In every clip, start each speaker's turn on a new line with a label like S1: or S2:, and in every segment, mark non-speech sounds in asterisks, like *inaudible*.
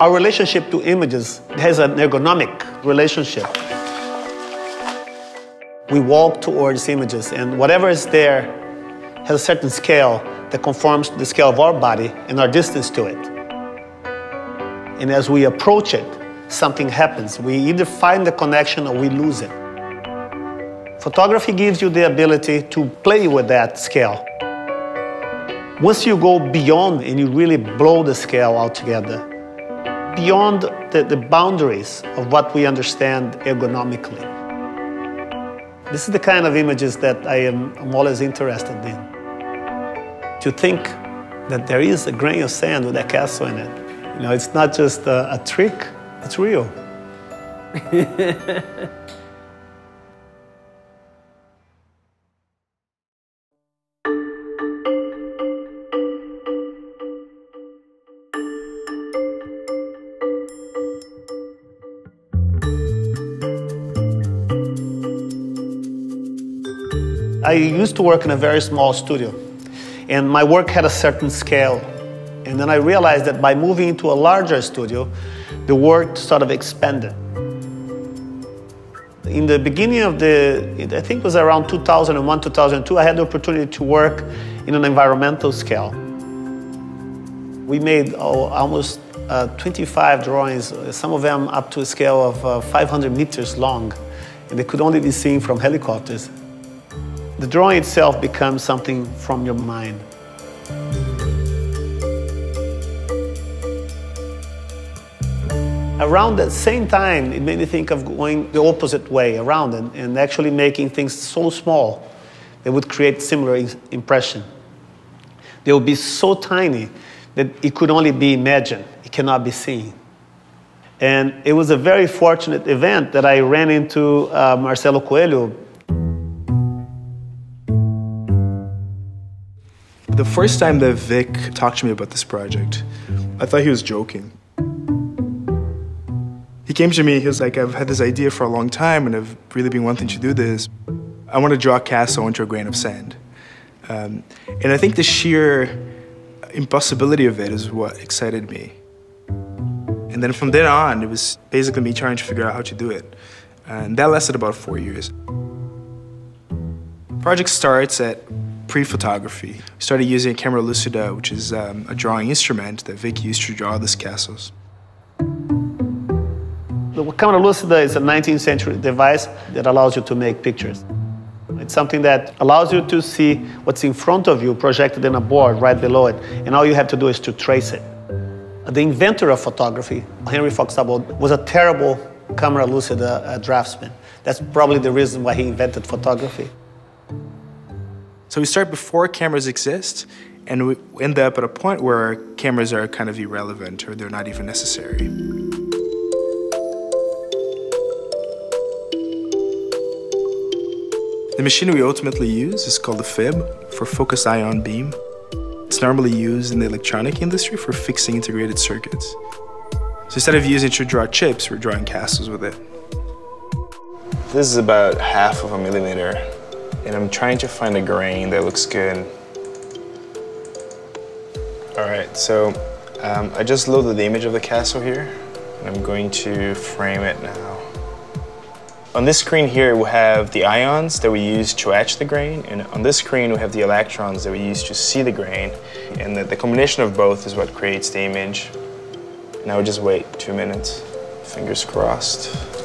S1: Our relationship to images has an ergonomic relationship. We walk towards images, and whatever is there has a certain scale that conforms to the scale of our body and our distance to it. And as we approach it, something happens. We either find the connection or we lose it. Photography gives you the ability to play with that scale. Once you go beyond and you really blow the scale altogether, beyond the, the boundaries of what we understand ergonomically. This is the kind of images that I am I'm always interested in. To think that there is a grain of sand with a castle in it. You know, it's not just a, a trick, it's real. *laughs* I used to work in a very small studio, and my work had a certain scale. And then I realized that by moving into a larger studio, the work sort of expanded. In the beginning of the, I think it was around 2001, 2002, I had the opportunity to work in an environmental scale. We made oh, almost uh, 25 drawings, some of them up to a scale of uh, 500 meters long, and they could only be seen from helicopters the drawing itself becomes something from your mind. Around that same time, it made me think of going the opposite way around and, and actually making things so small that would create similar impression. They would be so tiny that it could only be imagined, it cannot be seen. And it was a very fortunate event that I ran into uh, Marcelo Coelho
S2: The first time that Vik talked to me about this project, I thought he was joking. He came to me, he was like, I've had this idea for a long time and I've really been wanting to do this. I want to draw a castle onto a grain of sand. Um, and I think the sheer impossibility of it is what excited me. And then from then on, it was basically me trying to figure out how to do it. And that lasted about four years. Project starts at pre-photography. We started using a camera lucida, which is um, a drawing instrument that Vik used to draw these castles.
S1: The camera lucida is a 19th century device that allows you to make pictures. It's something that allows you to see what's in front of you projected in a board right below it, and all you have to do is to trace it. The inventor of photography, Henry Fox Talbot, was a terrible camera lucida uh, draftsman. That's probably the reason why he invented photography.
S2: So we start before cameras exist, and we end up at a point where cameras are kind of irrelevant or they're not even necessary. The machine we ultimately use is called a FIB, for focused ion beam. It's normally used in the electronic industry for fixing integrated circuits. So instead of using it to draw chips, we're drawing castles with it.
S3: This is about half of a millimeter and I'm trying to find a grain that looks good. All right, so um, I just loaded the image of the castle here, and I'm going to frame it now. On this screen here, we have the ions that we use to etch the grain, and on this screen, we have the electrons that we use to see the grain, and the, the combination of both is what creates the image. Now we just wait two minutes, fingers crossed.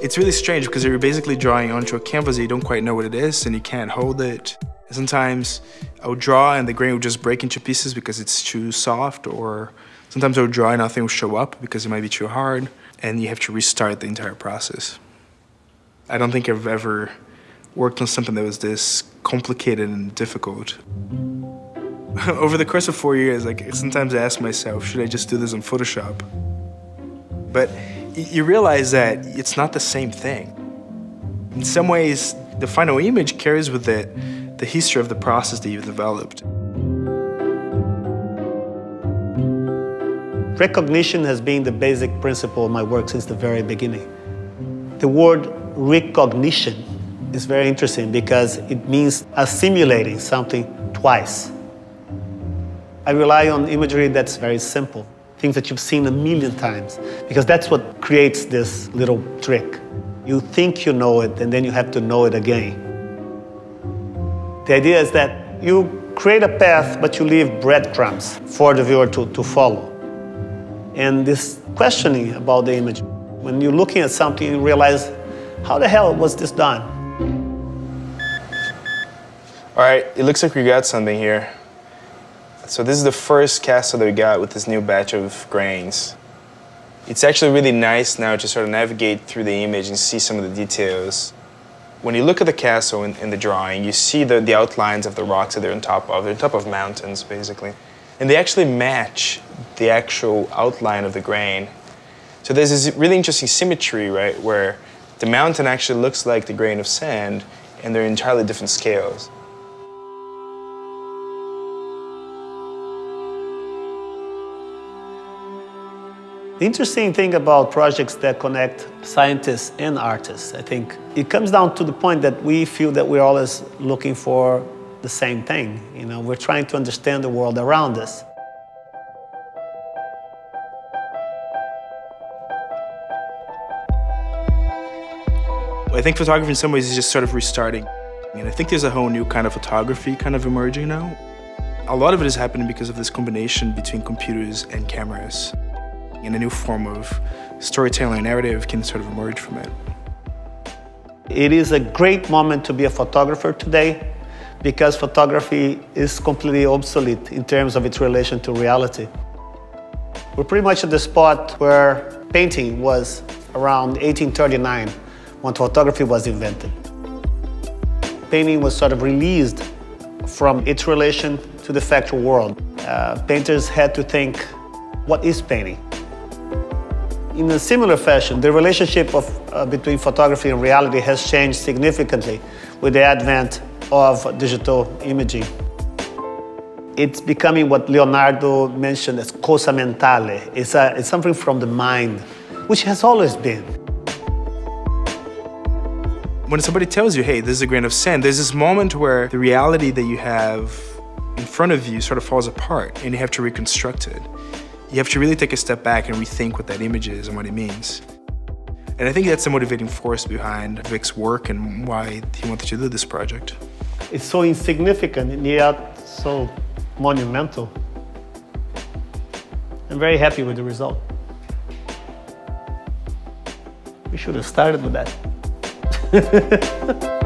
S2: It's really strange because you're basically drawing onto a canvas that you don't quite know what it is and you can't hold it. Sometimes I would draw and the grain would just break into pieces because it's too soft or sometimes I would draw and nothing would show up because it might be too hard and you have to restart the entire process. I don't think I've ever worked on something that was this complicated and difficult. *laughs* Over the course of four years, like sometimes I ask myself, should I just do this in Photoshop? But you realize that it's not the same thing. In some ways, the final image carries with it the history of the process that you've developed.
S1: Recognition has been the basic principle of my work since the very beginning. The word recognition is very interesting because it means assimilating something twice. I rely on imagery that's very simple. Things that you've seen a million times, because that's what creates this little trick. You think you know it, and then you have to know it again. The idea is that you create a path, but you leave breadcrumbs for the viewer to, to follow. And this questioning about the image, when you're looking at something, you realize, how the hell was this done?
S3: All right, it looks like we got something here. So this is the first castle that we got with this new batch of grains. It's actually really nice now to sort of navigate through the image and see some of the details. When you look at the castle in, in the drawing, you see the, the outlines of the rocks that they're on top of. They're on top of mountains, basically. And they actually match the actual outline of the grain. So there's this really interesting symmetry, right, where the mountain actually looks like the grain of sand, and they're entirely different scales.
S1: The interesting thing about projects that connect scientists and artists, I think, it comes down to the point that we feel that we're always looking for the same thing. You know, we're trying to understand the world around us.
S2: I think photography in some ways is just sort of restarting. And I think there's a whole new kind of photography kind of emerging now. A lot of it is happening because of this combination between computers and cameras and a new form of storytelling narrative can sort of emerge from it.
S1: It is a great moment to be a photographer today because photography is completely obsolete in terms of its relation to reality. We're pretty much at the spot where painting was around 1839 when photography was invented. Painting was sort of released from its relation to the factual world. Uh, painters had to think, what is painting? In a similar fashion, the relationship of, uh, between photography and reality has changed significantly with the advent of digital imaging. It's becoming what Leonardo mentioned as cosa mentale. It's, a, it's something from the mind, which has always been.
S2: When somebody tells you, hey, this is a grain of sand, there's this moment where the reality that you have in front of you sort of falls apart and you have to reconstruct it you have to really take a step back and rethink what that image is and what it means. And I think that's the motivating force behind Vik's work and why he wanted to do this project.
S1: It's so insignificant and yet so monumental. I'm very happy with the result. We should have started with that. *laughs*